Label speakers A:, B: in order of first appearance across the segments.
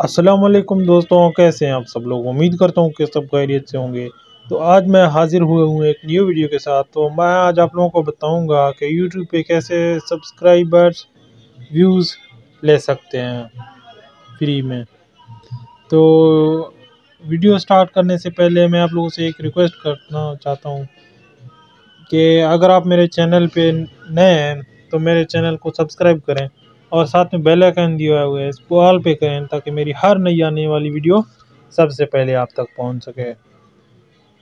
A: वालेकुम दोस्तों, कैसे हैं आप सब लोग? उम्मीद करता हूँ कि सब खैरियत से होंगे। तो आज मैं हाजिर हुए हूँ एक न्यू वीडियो के साथ। तो मैं आज आप लोगों को बताऊँगा कि यूट्यूब पे कैसे सब्सक्राइबर्स व्यूज़ ले सकते हैं फ्री में। तो वीडियो स्टार्ट करने से पहले मैं आप लोगों से एक रिक्वेस्ट करना चाहता हूँ कि अगर आप मेरे चैनल पे नए हैं तो मेरे चैनल को सब्सक्राइब करें। और साथ में बेल आइकन दिया हुआ है इसको ऑल पे करें ताकि मेरी हर नई आने वाली वीडियो सबसे पहले आप तक पहुँच सके।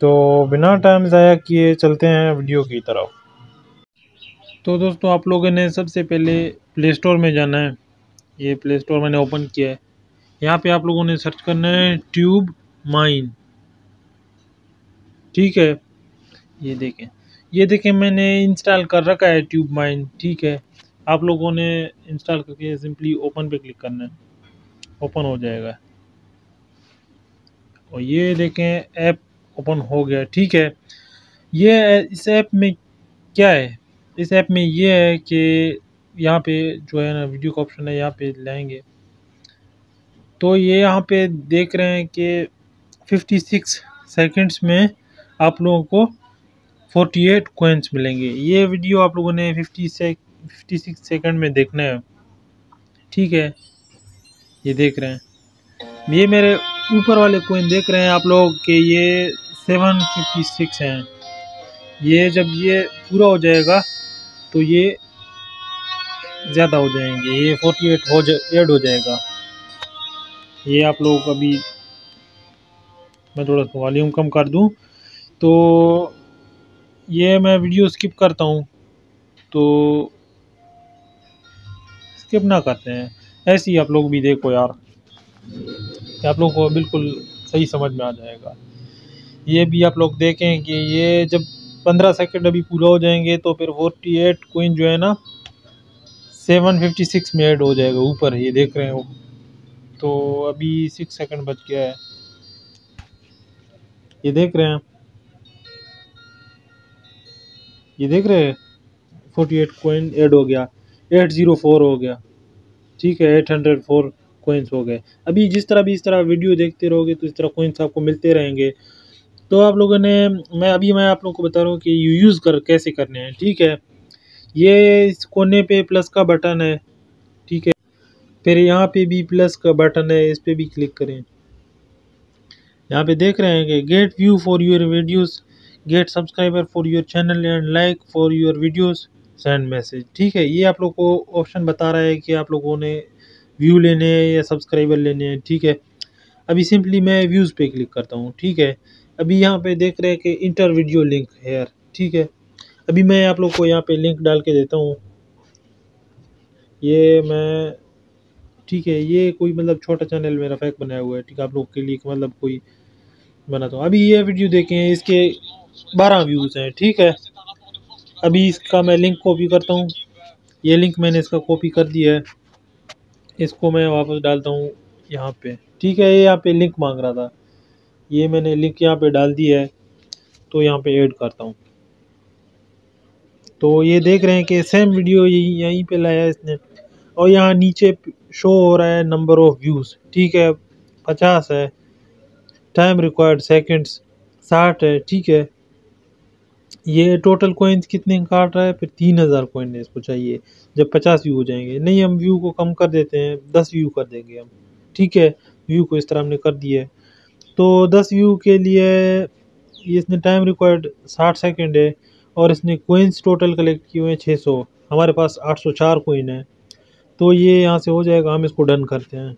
A: तो बिना टाइम ज़ाया किए चलते हैं वीडियो की तरफ़। तो दोस्तों, आप लोगों ने सबसे पहले प्ले स्टोर में जाना है। ये प्ले स्टोर मैंने ओपन किया है। यहाँ पे आप लोगों ने सर्च करना है ट्यूब माइन ठीक है? ये देखें। ये देखें, मैंने इंस्टॉल कर रखा है ट्यूब माइन ठीक है? आप लोगों ने इंस्टॉल करके सिंपली ओपन पे क्लिक करना है। ओपन हो जाएगा। और ये देखें ऐप ओपन हो गया। ठीक है। ये, इस ऐप में क्या है? इस ऐप में ये है कि यहाँ पे जो है ना वीडियो का ऑप्शन है, यहाँ पे लाएँगे। तो ये यहाँ पे देख रहे हैं कि 56 सेकंड्स में आप लोगों को 48 कोइंस मिलेंगे। ये वीडियो आप लोगों ने 50 से 56 सेकेंड में देखना है। ठीक है? ये देख रहे हैं। ये मेरे ऊपर वाले कोइन देख रहे हैं आप लोग कि ये 756 हैं। ये जब ये पूरा हो जाएगा तो ये ज़्यादा हो जाएँगे। ये 48 हो जा एड हो जाएगा। ये आप लोग अभी मैं थोड़ा सा वॉल्यूम कम कर दूँ। तो ये मैं वीडियो स्किप करता हूँ। तो स्किप ना करते हैं। ऐसे ही आप लोग भी देखो यार आप लोग को बिल्कुल सही समझ में आ जाएगा। ये भी आप लोग देखें कि ये जब पंद्रह सेकंड अभी पूरा हो जाएँगे तो फिर फोर्टी एट कोइन जो है ना सेवन फिफ्टी सिक्स में ऐड हो जाएगा ऊपर ये देख रहे हो। तो अभी सिक्स सेकंड बच गया है। ये देख रहे हैं। ये देख रहे हैं? फोर्टी एट कोइन ऐड हो गया। एट ज़ीरो फोर हो गया। ठीक है, एट हंड्रेड फोर कोइंस हो गए। अभी जिस तरह भी इस तरह वीडियो देखते रहोगे तो इस तरह कोइंस आपको मिलते रहेंगे। तो आप लोगों ने, मैं अभी मैं आप लोगों को बता रहा हूँ कि यू यूज़ कर, कैसे करने हैं। ठीक है? ये इस कोने पे प्लस का बटन है। ठीक है? फिर यहाँ पे भी प्लस का बटन है, इस पर भी क्लिक करें। यहाँ पे देख रहे हैं कि get view for your videos get subscriber for your channel and like for your videos send message ठीक है, ये आप लोग को ऑप्शन बता रहा है कि आप लोगों ने व्यू लेने हैं या सब्सक्राइबर लेने हैं। ठीक है, अभी सिंपली मैं व्यूज़ पे क्लिक करता हूँ। ठीक है, अभी यहाँ पे देख रहे हैं कि इंटर वीडियो लिंक हेयर ठीक है, अभी मैं आप लोग को यहाँ पे लिंक डाल के देता हूँ। ये मैं, ठीक है, ये कोई मतलब छोटा चैनल मेरा फैक बनाया हुआ है। ठीक है, आप लोग के लिए मतलब कोई बनाता हूँ अभी ये वीडियो देखें, इसके बारह व्यूज़ हैं। ठीक है अभी इसका मैं लिंक कॉपी करता हूँ। ये लिंक मैंने इसका कॉपी कर दिया है। इसको मैं वापस डालता हूँ यहाँ पे। ठीक है, ये यहाँ पे लिंक मांग रहा था। ये मैंने लिंक यहाँ पे डाल दिया है तो यहाँ पे ऐड करता हूँ। तो ये देख रहे हैं कि सेम वीडियो यही यहीं पे लाया है इसने। और यहाँ नीचे शो हो रहा है नंबर ऑफ़ व्यूज़ ठीक है, पचास है। टाइम रिक्वायर्ड सेकंड्स साठ है। ठीक है। ये टोटल कोइंस कितने काट रहा है? फिर तीन हज़ार कोइन है, इसको चाहिए। जब पचास व्यू हो जाएँगे। नहीं, हम व्यू को कम कर देते हैं। दस व्यू कर देंगे हम। ठीक है? व्यू को इस तरह हमने कर दिया है। तो दस व्यू के लिए इसने टाइम रिक्वायर्ड साठ सेकेंड है और इसने कोइंस टोटल कलेक्ट किए हुए हैं छः सौ। हमारे पास आठ सौ चार कोइन है। तो ये यहाँ से हो जाएगा। हम इसको डन करते हैं।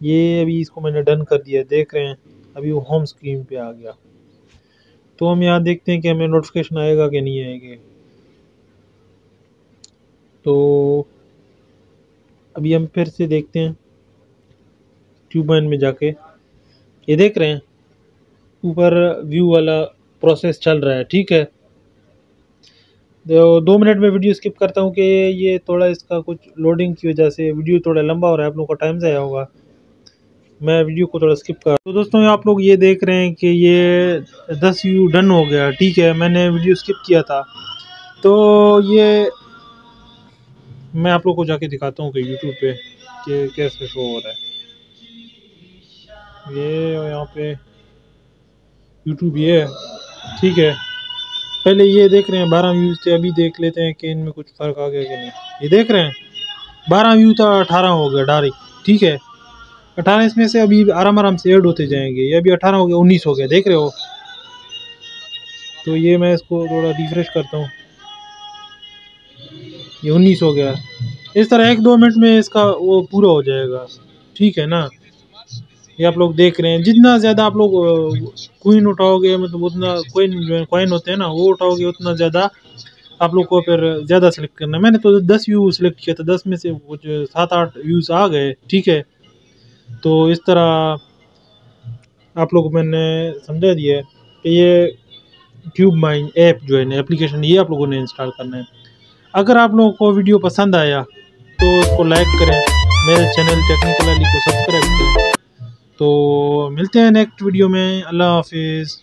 A: ये अभी इसको मैंने डन कर दिया देख रहे हैं। अभी वो होम स्क्रीन पे आ गया। तो हम यहाँ देखते हैं कि हमें नोटिफिकेशन आएगा कि नहीं आएगा। तो अभी हम फिर से देखते हैं ट्यूबलाइन में जाके। ये देख रहे हैं, ऊपर व्यू वाला प्रोसेस चल रहा है, ठीक है? तो दो मिनट में वीडियो स्किप करता हूँ कि ये थोड़ा इसका कुछ लोडिंग की वजह से वीडियो थोड़ा लंबा हो रहा है, आप लोगों का टाइम ज़ाया होगा। मैं वीडियो को थोड़ा स्किप कर तो दोस्तों आप लोग ये देख रहे हैं कि ये दस व्यू डन हो गया, ठीक है? मैंने वीडियो स्किप किया था। तो ये मैं आप लोग को जाके दिखाता हूँ कि यूट्यूब पे कि कैसे शो हो रहा है। ये यहाँ पे यूट्यूब ये है ठीक है? पहले ये देख रहे हैं, बारह व्यूज़ थे, अभी देख लेते हैं कि इनमें कुछ फ़र्क आ गया कि नहीं। ये देख रहे हैं? बारह व्यू था, अठारह हो गया डायरेक्ट ठीक है? अठारह इसमें से अभी आराम आराम से ऐड होते जाएँगे। ये अभी अठारह हो गया, उन्नीस हो गया, देख रहे हो? तो ये मैं इसको थोड़ा रिफ्रेश करता हूँ। ये उन्नीस हो गया। इस तरह एक दो मिनट में इसका वो पूरा हो जाएगा। ठीक है ना? ये आप लोग देख रहे हैं। जितना ज़्यादा आप लोग कोइन उठाओगे मतलब उतना कोइन कॉइन होते हैं ना, वो उठाओगे, उतना ज़्यादा आप लोग को फिर ज़्यादा सेलेक्ट करना मैंने तो दस व्यू सेलेक्ट किया था। दस में से कुछ सात आठ व्यूज़ आ गए। ठीक है? तो इस तरह आप लोग मैंने समझा दिया है कि ये ट्यूब माइन ऐप जो है ना एप्लीकेशन ये आप लोगों ने इंस्टॉल करना है। अगर आप लोगों को वीडियो पसंद आया तो उसको लाइक करें, मेरे चैनल टेक्निकल अली को सब्सक्राइब करें। तो मिलते हैं नेक्स्ट वीडियो में, अल्लाह हाफिज़।